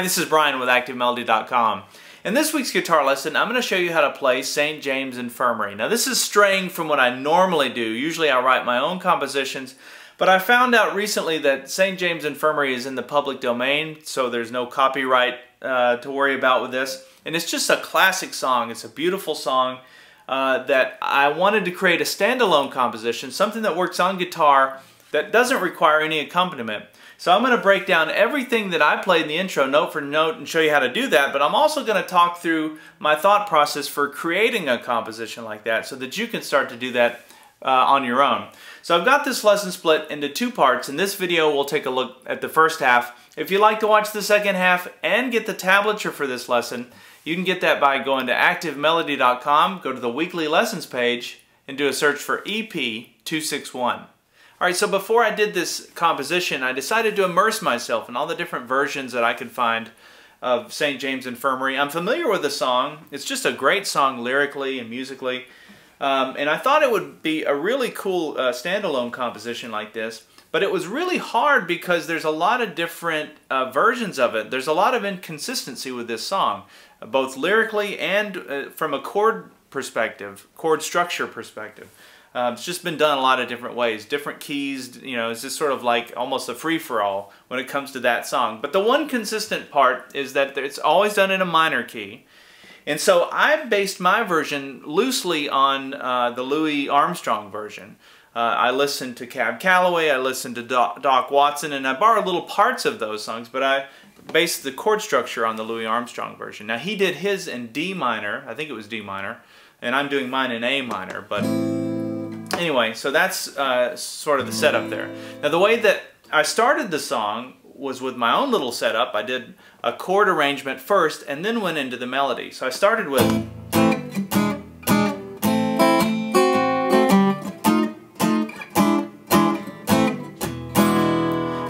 Hi, this is Brian with ActiveMelody.com. In this week's guitar lesson, I'm going to show you how to play St. James Infirmary. Now this is straying from what I normally do. Usually I write my own compositions, but I found out recently that St. James Infirmary is in the public domain, so there's no copyright uh, to worry about with this. And it's just a classic song. It's a beautiful song uh, that I wanted to create a standalone composition, something that works on guitar that doesn't require any accompaniment. So I'm going to break down everything that I played in the intro note for note and show you how to do that, but I'm also going to talk through my thought process for creating a composition like that so that you can start to do that uh, on your own. So I've got this lesson split into two parts. In this video, we'll take a look at the first half. If you'd like to watch the second half and get the tablature for this lesson, you can get that by going to activemelody.com, go to the weekly lessons page, and do a search for EP261. All right, so before I did this composition, I decided to immerse myself in all the different versions that I could find of St. James Infirmary. I'm familiar with the song. It's just a great song lyrically and musically. Um, and I thought it would be a really cool uh, standalone composition like this. But it was really hard because there's a lot of different uh, versions of it. There's a lot of inconsistency with this song, both lyrically and uh, from a chord perspective, chord structure perspective. Um, it's just been done a lot of different ways, different keys, you know, it's just sort of like almost a free-for-all when it comes to that song. But the one consistent part is that it's always done in a minor key. And so I've based my version loosely on uh, the Louis Armstrong version. Uh, I listened to Cab Calloway, I listened to Doc, Doc Watson, and I borrowed little parts of those songs, but I based the chord structure on the Louis Armstrong version. Now he did his in D minor, I think it was D minor, and I'm doing mine in A minor, but anyway, so that's uh, sort of the setup there. Now the way that I started the song was with my own little setup. I did a chord arrangement first and then went into the melody. So I started with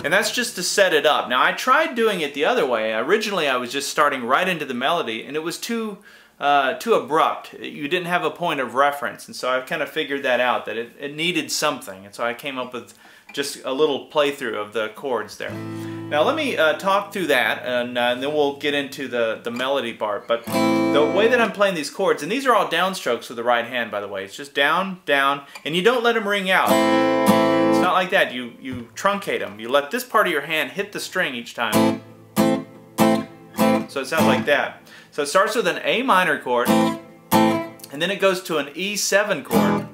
And that's just to set it up. Now I tried doing it the other way. Originally I was just starting right into the melody and it was too uh, too abrupt. You didn't have a point of reference, and so I kind of figured that out, that it, it needed something, and so I came up with just a little playthrough of the chords there. Now let me uh, talk through that, and, uh, and, then we'll get into the, the melody part. But the way that I'm playing these chords, and these are all downstrokes with the right hand, by the way. It's just down, down, and you don't let them ring out. It's not like that. You, you truncate them. You let this part of your hand hit the string each time. So it sounds like that. So it starts with an A minor chord, and then it goes to an E7 chord.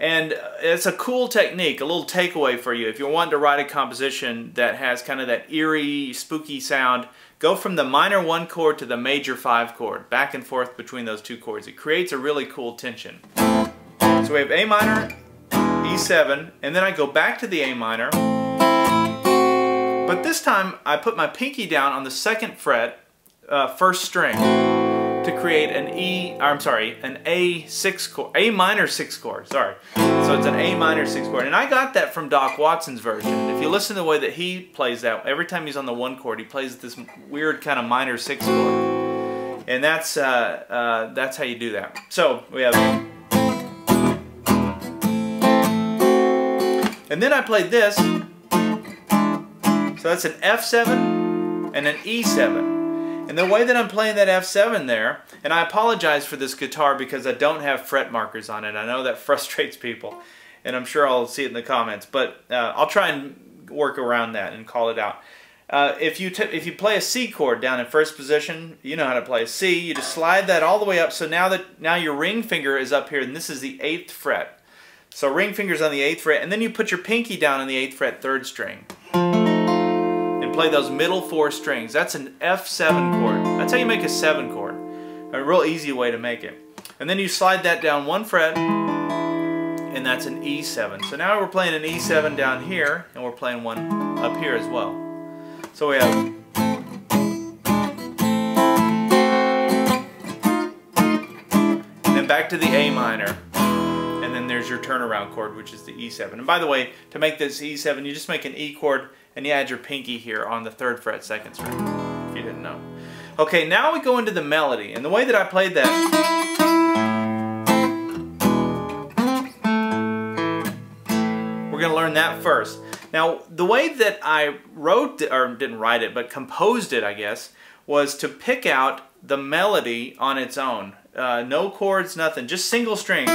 And uh, it's a cool technique, a little takeaway for you. If you're wanting to write a composition that has kind of that eerie, spooky sound, go from the minor 1 chord to the major 5 chord, back and forth between those two chords. It creates a really cool tension. So we have A minor, E7, and then I go back to the A minor, but this time I put my pinky down on the second fret uh, first string to create an E, I'm sorry, an A6 chord, A minor 6 chord, sorry. So it's an A minor 6 chord. And I got that from Doc Watson's version. If you listen to the way that he plays that, every time he's on the one chord, he plays this weird kind of minor 6 chord. And that's, uh, uh, that's how you do that. So we have... And then I played this. So that's an F7 and an E7. And the way that I'm playing that F7 there, and I apologize for this guitar because I don't have fret markers on it. I know that frustrates people, and I'm sure I'll see it in the comments, but uh, I'll try and work around that and call it out. Uh, if you if you play a C chord down in first position, you know how to play a C. You just slide that all the way up. So now that now your ring finger is up here, and this is the eighth fret. So ring finger's on the eighth fret, and then you put your pinky down on the eighth fret, third string play those middle four strings. That's an F7 chord. That's how you make a 7 chord. A real easy way to make it. And then you slide that down one fret, and that's an E7. So now we're playing an E7 down here, and we're playing one up here as well. So we have... Back to the A minor there's your turnaround chord, which is the E7. And by the way, to make this E7, you just make an E chord and you add your pinky here on the third fret, second string, if you didn't know. Okay, now we go into the melody, and the way that I played that, we're going to learn that first. Now, the way that I wrote, or didn't write it, but composed it, I guess, was to pick out the melody on its own. Uh, no chords, nothing, just single strings.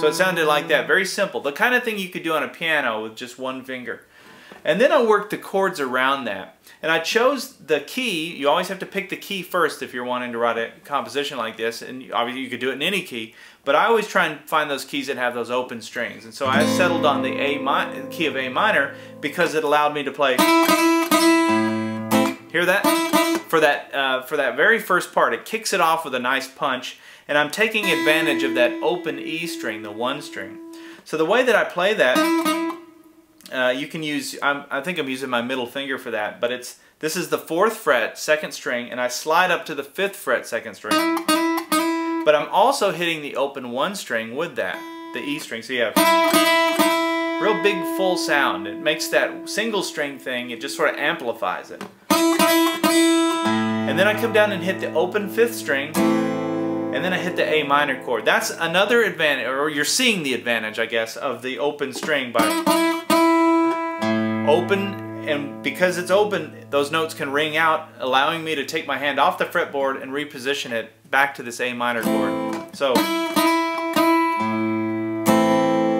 So it sounded like that, very simple. The kind of thing you could do on a piano with just one finger. And then I worked the chords around that. And I chose the key. You always have to pick the key first if you're wanting to write a composition like this. And obviously you could do it in any key. But I always try and find those keys that have those open strings. And so I settled on the A key of A minor because it allowed me to play. Hear that? For that, uh, for that very first part, it kicks it off with a nice punch. And I'm taking advantage of that open E string, the one string. So the way that I play that uh, you can use, I'm, i think I'm using my middle finger for that, but it's this is the fourth fret, second string, and I slide up to the fifth fret, second string. But I'm also hitting the open one string with that, the E string, so you have real big full sound. It makes that single string thing, it just sort of amplifies it. And then I come down and hit the open fifth string, and then I hit the A minor chord. That's another advantage, or you're seeing the advantage, I guess, of the open string by open and because it's open those notes can ring out allowing me to take my hand off the fretboard and reposition it back to this A minor chord. So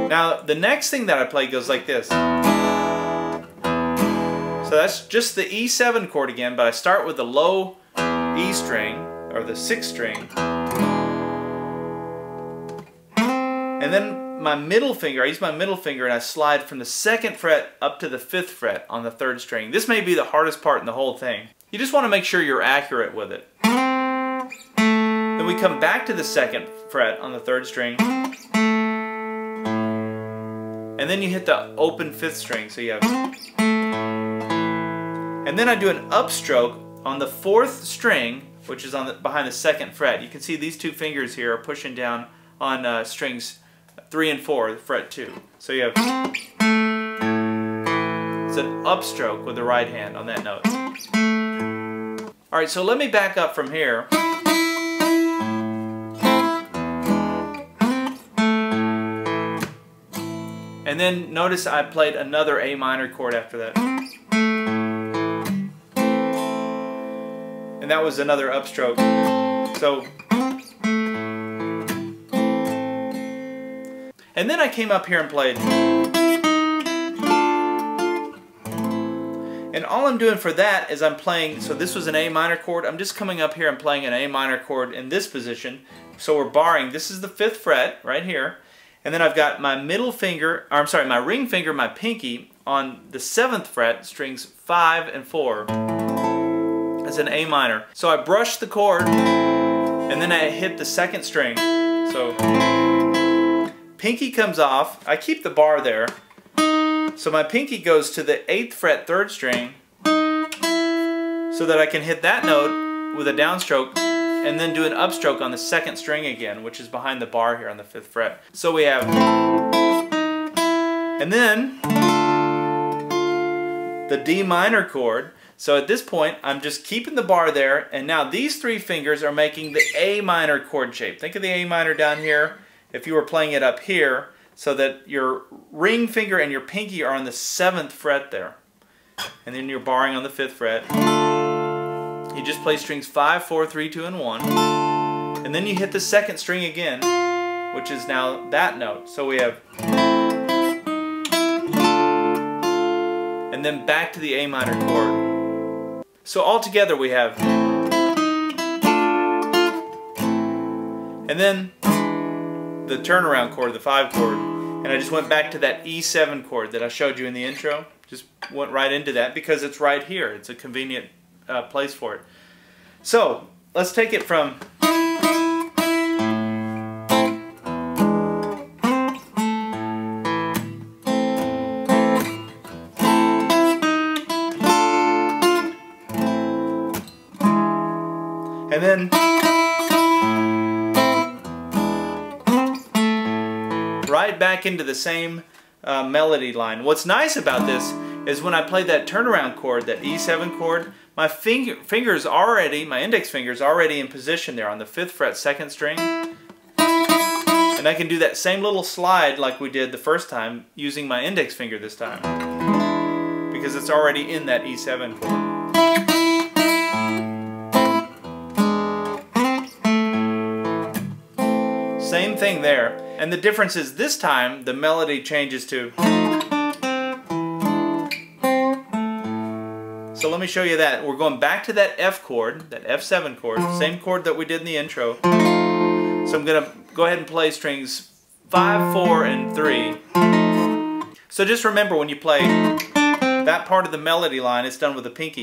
now the next thing that I play goes like this. So that's just the E7 chord again but I start with the low E string or the 6th string and then my middle finger, I use my middle finger and I slide from the second fret up to the fifth fret on the third string. This may be the hardest part in the whole thing. You just want to make sure you're accurate with it. Then we come back to the second fret on the third string. And then you hit the open fifth string, so you have... And then I do an upstroke on the fourth string, which is on the, behind the second fret. You can see these two fingers here are pushing down on uh, strings 3 and 4, fret 2. So you have it's an upstroke with the right hand on that note. Alright, so let me back up from here. And then notice I played another A minor chord after that. And that was another upstroke. So And then I came up here and played. And all I'm doing for that is I'm playing, so this was an A minor chord, I'm just coming up here and playing an A minor chord in this position. So we're barring, this is the fifth fret right here. And then I've got my middle finger, or I'm sorry, my ring finger, my pinky, on the seventh fret, strings five and four. As an A minor. So I brush the chord, and then I hit the second string. So pinky comes off. I keep the bar there. So my pinky goes to the 8th fret 3rd string so that I can hit that note with a downstroke and then do an upstroke on the second string again, which is behind the bar here on the 5th fret. So we have... And then the D minor chord. So at this point, I'm just keeping the bar there, and now these three fingers are making the A minor chord shape. Think of the A minor down here if you were playing it up here so that your ring finger and your pinky are on the seventh fret there. And then you're barring on the fifth fret. You just play strings 5, 4, 3, 2, and 1. And then you hit the second string again, which is now that note. So we have... And then back to the A minor chord. So all together we have... And then the turnaround chord, the 5 chord, and I just went back to that E7 chord that I showed you in the intro. Just went right into that because it's right here. It's a convenient uh, place for it. So, let's take it from... And then right back into the same uh, melody line. What's nice about this is when I play that turnaround chord, that E7 chord, my finger, fingers already, my index fingers already in position there on the 5th fret 2nd string. And I can do that same little slide like we did the first time using my index finger this time. Because it's already in that E7 chord. Thing there. And the difference is this time the melody changes to So let me show you that. We're going back to that F chord, that F7 chord, same chord that we did in the intro. So I'm going to go ahead and play strings 5, 4, and 3. So just remember when you play that part of the melody line, it's done with a pinky.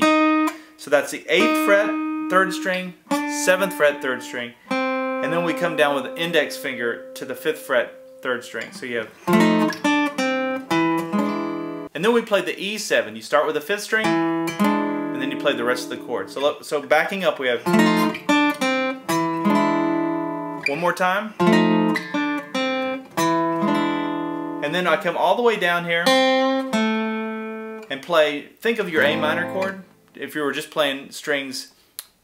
So that's the 8th fret, 3rd string, 7th fret, 3rd string, and then we come down with the index finger to the 5th fret, 3rd string. So you have... And then we play the E7. You start with the 5th string, and then you play the rest of the chord. So, so backing up, we have one more time. And then I come all the way down here and play, think of your A minor chord. If you were just playing strings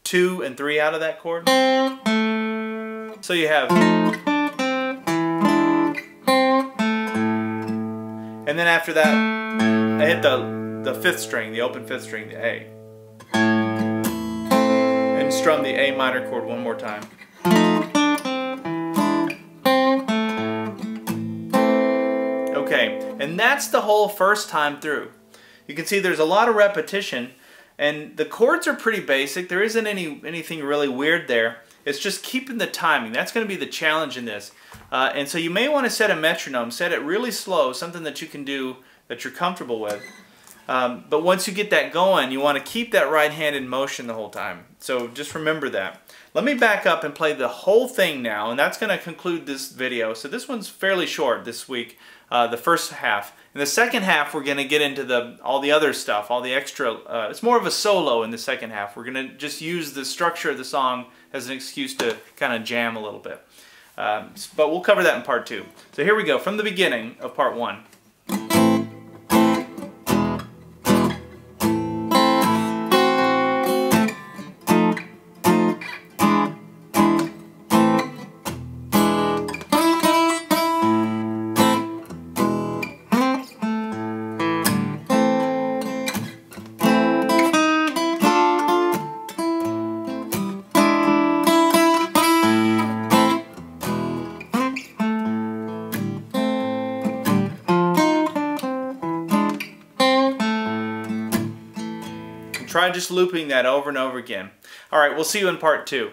two and three out of that chord. So you have, and then after that, I hit the, the fifth string, the open fifth string, the A And strum the A minor chord one more time. Okay, and that's the whole first time through. You can see there's a lot of repetition and the chords are pretty basic. There isn't any anything really weird there. It's just keeping the timing. That's going to be the challenge in this. Uh, and so you may want to set a metronome, set it really slow, something that you can do that you're comfortable with. Um, but once you get that going, you want to keep that right hand in motion the whole time. So just remember that. Let me back up and play the whole thing now, and that's going to conclude this video. So this one's fairly short this week, uh, the first half. In the second half, we're going to get into the all the other stuff, all the extra. Uh, it's more of a solo in the second half. We're going to just use the structure of the song as an excuse to kind of jam a little bit. Um, but we'll cover that in part two. So here we go, from the beginning of part one. Try just looping that over and over again. All right, we'll see you in part two.